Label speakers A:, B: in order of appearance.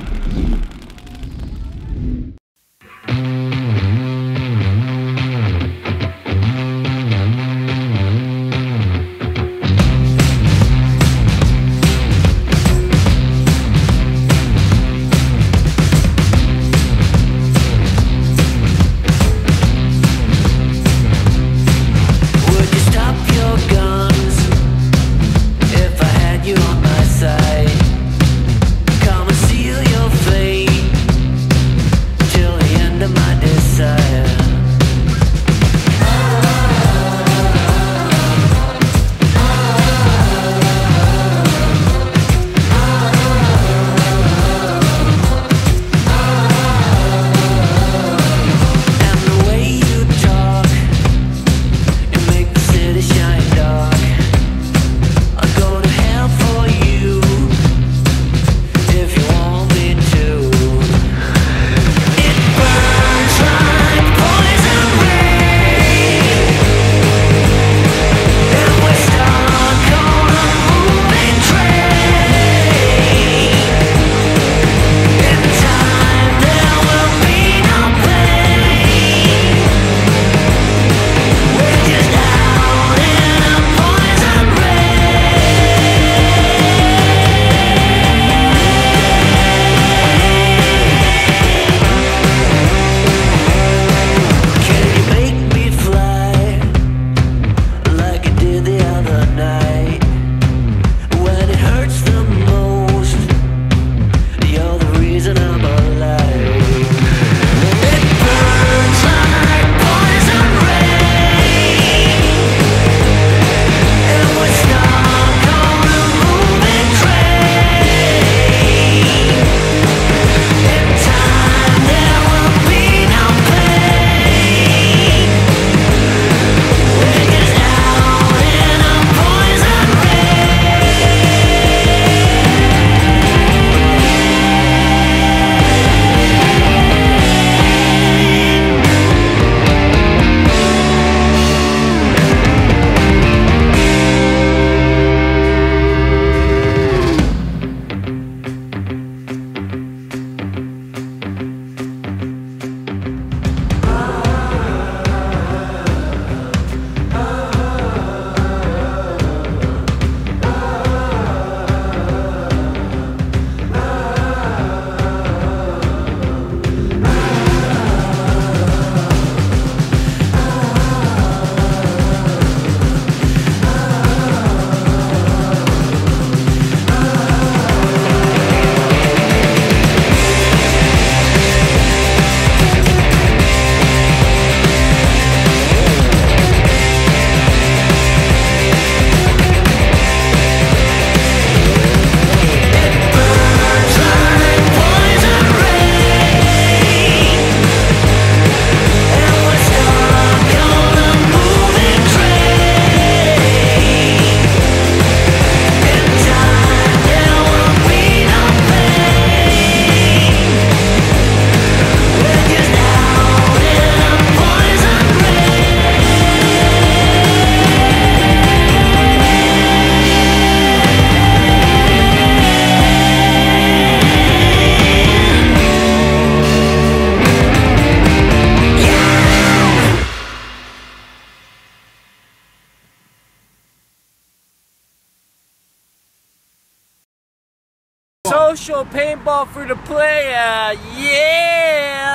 A: Yeah.
B: social paintball for the play. Yeah!